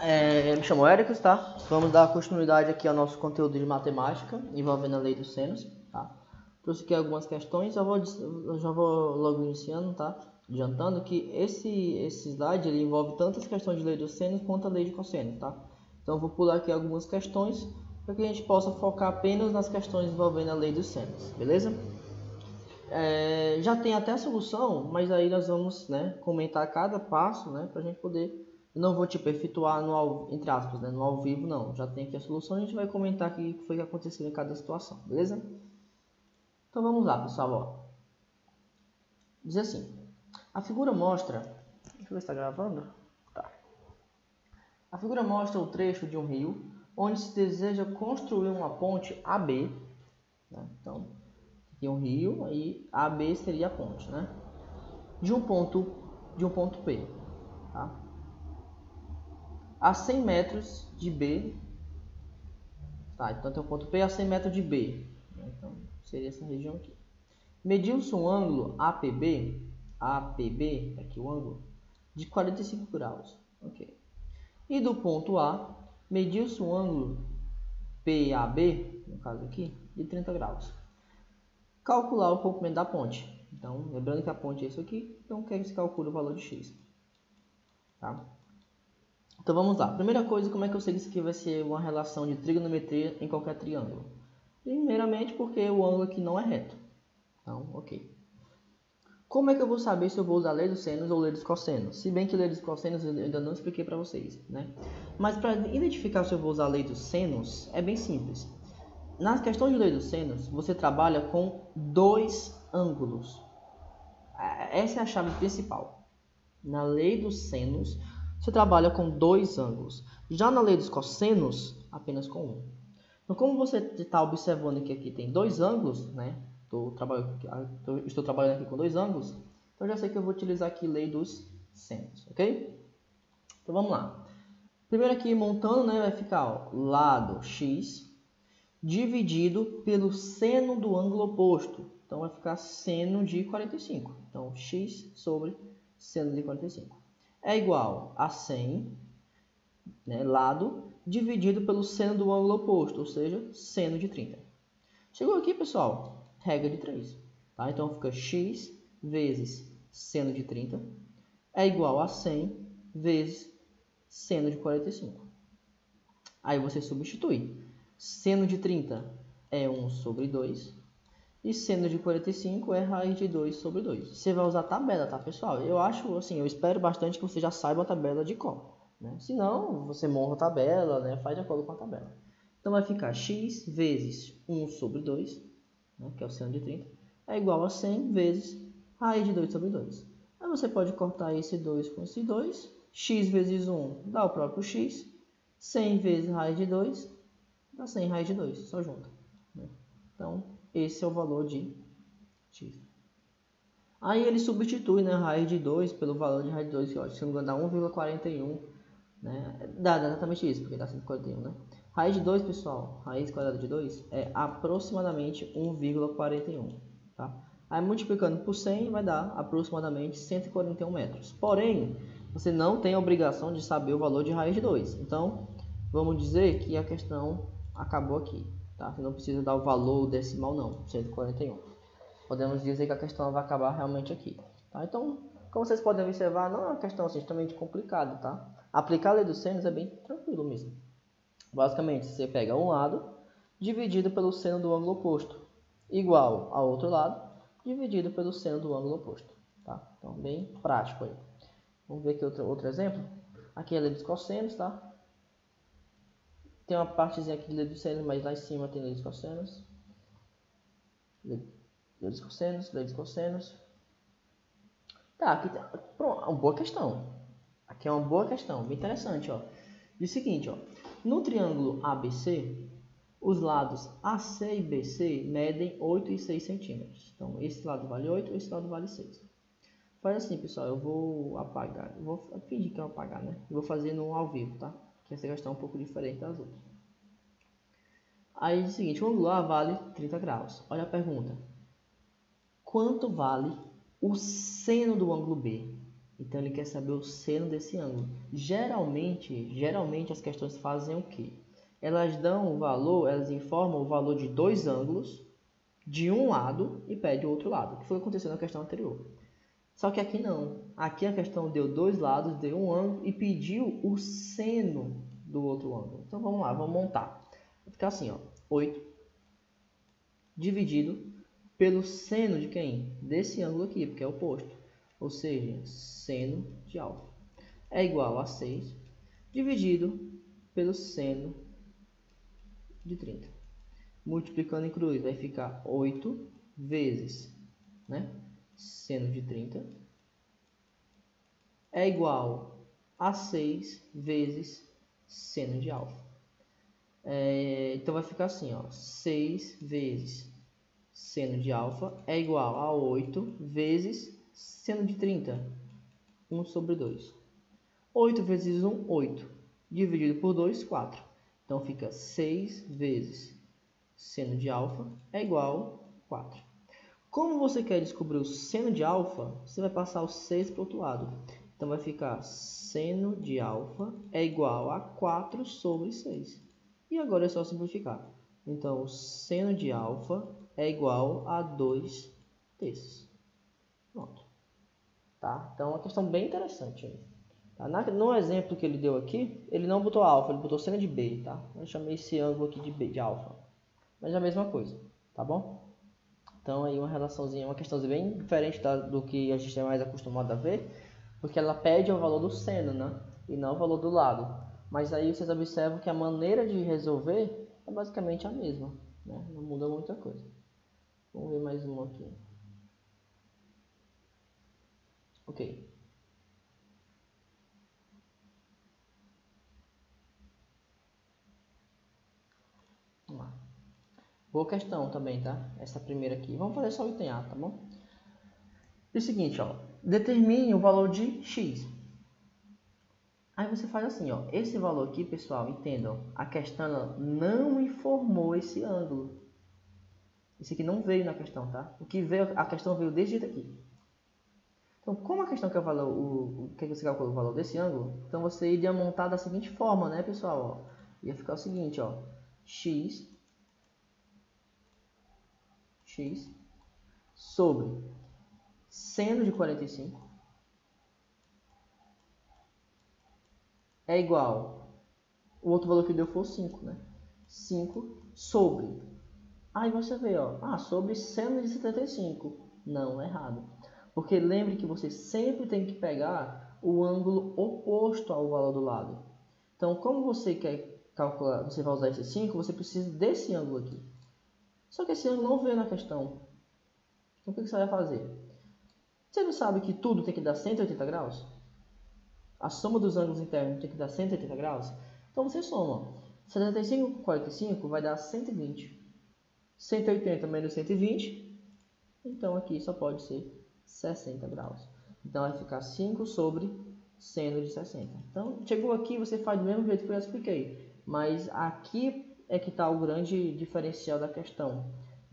É, me chamo Ericos, tá? Vamos dar continuidade aqui ao nosso conteúdo de matemática envolvendo a lei dos senos, tá? Trouxe aqui algumas questões, eu, vou, eu já vou logo iniciando, tá? Adiantando que esse, esse slide ele envolve tanto as questões de lei dos senos quanto a lei de cosseno, tá? Então eu vou pular aqui algumas questões para que a gente possa focar apenas nas questões envolvendo a lei dos senos, beleza? É, já tem até a solução, mas aí nós vamos né, comentar cada passo né, para a gente poder eu não vou tipo efetuar no ao, entre aspas, né, no ao vivo não. Já tem aqui a solução, a gente vai comentar aqui o que foi que aconteceu em cada situação, beleza? Então vamos lá, pessoal, ó. Diz assim: A figura mostra, deixa eu ver se está gravando. Tá. A figura mostra o trecho de um rio onde se deseja construir uma ponte AB, né? Então, aqui um rio, aí AB seria a ponte, né? De um ponto de um ponto P, tá? A 100 metros de B. Tá, então tem o ponto P a 100 metros de B. Então seria essa região aqui. Mediu-se um ângulo APB, APB, aqui o ângulo, de 45 graus. Ok. E do ponto A, mediu-se um ângulo PAB, no caso aqui, de 30 graus. Calcular o comprimento da ponte. Então, lembrando que a ponte é isso aqui, então quer que se calcule o valor de x. Tá? Então vamos lá. Primeira coisa, como é que eu sei que isso aqui vai ser uma relação de trigonometria em qualquer triângulo? Primeiramente porque o ângulo aqui não é reto. Então, ok. Como é que eu vou saber se eu vou usar lei dos senos ou lei dos cossenos? Se bem que lei dos cossenos eu ainda não expliquei para vocês, né? Mas para identificar se eu vou usar lei dos senos, é bem simples. Na questão de lei dos senos, você trabalha com dois ângulos. Essa é a chave principal. Na lei dos senos, você trabalha com dois ângulos. Já na lei dos cossenos, apenas com um. Então, como você está observando que aqui tem dois ângulos, né? Tô trabalhando, estou trabalhando aqui com dois ângulos, então já sei que eu vou utilizar aqui lei dos senos, ok? Então vamos lá. Primeiro aqui montando, né, vai ficar ó, lado x dividido pelo seno do ângulo oposto. Então vai ficar seno de 45. Então x sobre seno de 45 é igual a 100, né, lado, dividido pelo seno do ângulo oposto, ou seja, seno de 30. Chegou aqui, pessoal, regra de 3. Tá? Então, fica x vezes seno de 30 é igual a 100 vezes seno de 45. Aí você substitui. Seno de 30 é 1 sobre 2 e seno de 45 é raiz de 2 sobre 2. Você vai usar a tabela, tá, pessoal? Eu acho, assim, eu espero bastante que você já saiba a tabela de cor. Né? Se não, você monta a tabela, né? faz de acordo com a tabela. Então vai ficar x vezes 1 sobre 2, né? que é o seno de 30, é igual a 100 vezes raiz de 2 sobre 2. Aí você pode cortar esse 2 com esse 2. x vezes 1 dá o próprio x. 100 vezes raiz de 2 dá 100 raiz de 2, só junta. Né? Então, esse é o valor de x. Aí ele substitui né, raiz de 2 pelo valor de raiz de 2, que ó, se não dá 1,41. Né? Dá, dá exatamente isso, porque dá 141. Né? Raiz de 2, pessoal, raiz quadrada de 2 é aproximadamente 1,41. Tá? Aí multiplicando por 100 vai dar aproximadamente 141 metros. Porém, você não tem a obrigação de saber o valor de raiz de 2. Então, vamos dizer que a questão acabou aqui. Tá? Você não precisa dar o valor decimal não, 141. Podemos dizer que a questão vai acabar realmente aqui. Tá? Então, como vocês podem observar, não é uma questão assim, extremamente complicada. Tá? Aplicar a lei dos senos é bem tranquilo mesmo. Basicamente, você pega um lado dividido pelo seno do ângulo oposto, igual ao outro lado dividido pelo seno do ângulo oposto. Tá? Então, bem prático aí. Vamos ver aqui outro, outro exemplo. Aqui é a lei dos cossenos, tá? Tem uma partezinha aqui de lei dos senos, mas lá em cima tem lei dos cossenos. Lei, dos cossenos, lei dos cossenos. Tá, aqui tem pronto, uma boa questão. Aqui é uma boa questão, bem interessante, ó. Diz o seguinte, ó. No triângulo ABC, os lados AC e BC medem 8 e 6 centímetros. Então, esse lado vale 8, esse lado vale 6. Faz assim, pessoal, eu vou apagar, eu vou fingir que eu vou apagar, né? Eu vou fazer no ao vivo, tá? Que essa questão é um pouco diferente das outras. Aí é o seguinte, o ângulo A vale 30 graus. Olha a pergunta. Quanto vale o seno do ângulo B? Então ele quer saber o seno desse ângulo. Geralmente, geralmente as questões fazem o quê? Elas dão o valor, elas informam o valor de dois ângulos de um lado e pede o outro lado, que foi o que aconteceu na questão anterior. Só que aqui não. Aqui a questão deu dois lados, deu um ângulo e pediu o seno do outro ângulo. Então vamos lá, vamos montar. Vai ficar assim, ó, 8 dividido pelo seno de quem? Desse ângulo aqui, porque é oposto. Ou seja, seno de alfa é igual a 6 dividido pelo seno de 30. Multiplicando em cruz vai ficar 8 vezes né, seno de 30 é igual a 6 vezes seno de alfa. É, então vai ficar assim, ó, 6 vezes seno de alfa é igual a 8 vezes seno de 30, 1 sobre 2. 8 vezes 1, 8. Dividido por 2, 4. Então fica 6 vezes seno de alfa é igual a 4. Como você quer descobrir o seno de alfa, você vai passar o 6 para o outro lado. Então vai ficar seno de alfa é igual a 4 sobre 6. E agora é só simplificar. Então, seno de alfa é igual a 2 terços. Pronto. Tá? Então, é uma questão bem interessante. Tá? No exemplo que ele deu aqui, ele não botou alfa, ele botou seno de B. Tá? Eu chamei esse ângulo aqui de B, de alfa. Mas é a mesma coisa. Tá bom? Então, aí uma relaçãozinha, uma questãozinha bem diferente da, do que a gente é mais acostumado a ver porque ela pede o valor do seno, né? E não o valor do lado. Mas aí vocês observam que a maneira de resolver é basicamente a mesma, né? Não muda muita coisa. Vamos ver mais uma aqui. Ok. Vamos lá. Boa questão também, tá? Essa primeira aqui. Vamos fazer só o item A, tá bom? É o seguinte, ó determine o valor de x. Aí você faz assim, ó, esse valor aqui, pessoal, entendam, a questão não informou esse ângulo. Esse aqui não veio na questão, tá? O que veio, a questão veio desse jeito aqui. Então, como a questão quer o valor, o, o que você calcula o valor desse ângulo, então você iria montar da seguinte forma, né, pessoal? Ó, ia ficar o seguinte, ó, x x sobre seno de 45 é igual, o outro valor que deu foi 5, né? 5 sobre, aí você vê, ó, ah, sobre seno de 75, não, errado. Porque lembre que você sempre tem que pegar o ângulo oposto ao valor do lado. Então, como você quer calcular, você vai usar esse 5, você precisa desse ângulo aqui. Só que esse ângulo não veio na questão. Então, o que você vai fazer? Você não sabe que tudo tem que dar 180 graus? A soma dos ângulos internos tem que dar 180 graus? Então você soma. 75 com 45 vai dar 120. 180 menos 120. Então aqui só pode ser 60 graus. Então vai ficar 5 sobre seno de 60. Então chegou aqui você faz do mesmo jeito que eu expliquei. Mas aqui é que está o grande diferencial da questão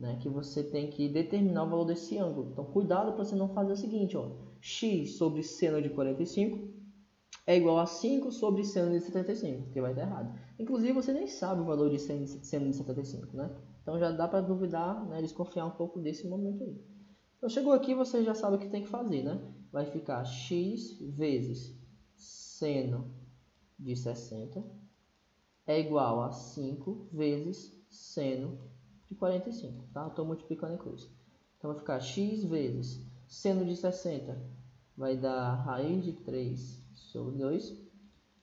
né, que você tem que determinar o valor desse ângulo. Então, cuidado para você não fazer o seguinte, ó, x sobre seno de 45 é igual a 5 sobre seno de 75, que vai dar errado. Inclusive, você nem sabe o valor de seno de 75, né? Então, já dá para duvidar, né, desconfiar um pouco desse momento aí. Então, chegou aqui, você já sabe o que tem que fazer, né? Vai ficar x vezes seno de 60 é igual a 5 vezes seno de 45, tá? Estou multiplicando em cruz. Então vai ficar x vezes seno de 60 vai dar raiz de 3 sobre 2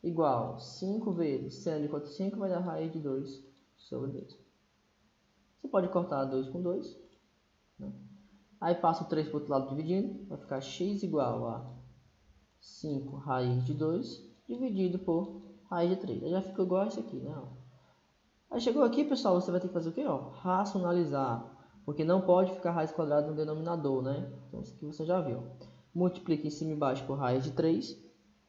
igual 5 vezes seno de 45 vai dar raiz de 2 sobre 2. Você pode cortar 2 com 2. Né? Aí passa o 3 para o outro lado dividindo. Vai ficar x igual a 5 raiz de 2 dividido por raiz de 3. Aí já ficou igual isso aqui, né? Aí chegou aqui, pessoal, você vai ter que fazer o quê? Ó? Racionalizar. Porque não pode ficar raiz quadrada no denominador, né? Então, isso aqui você já viu. Multiplica em cima e embaixo por raiz de 3.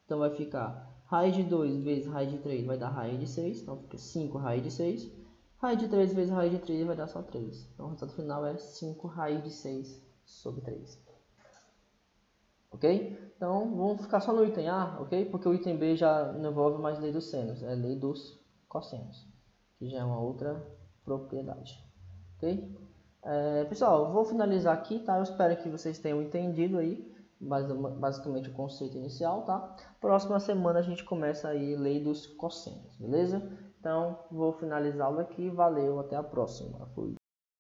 Então, vai ficar raiz de 2 vezes raiz de 3 vai dar raiz de 6. Então, fica 5 raiz de 6. Raiz de 3 vezes raiz de 3 vai dar só 3. Então, o resultado final é 5 raiz de 6 sobre 3. Ok? Então vamos ficar só no item A, ok? Porque o item B já não envolve mais lei dos senos, é lei dos cossenos, que já é uma outra propriedade, ok? É, pessoal, vou finalizar aqui, tá? Eu espero que vocês tenham entendido aí basicamente o conceito inicial, tá? Próxima semana a gente começa aí lei dos cossenos, beleza? Então, vou finalizá-lo aqui. Valeu, até a próxima. Fui.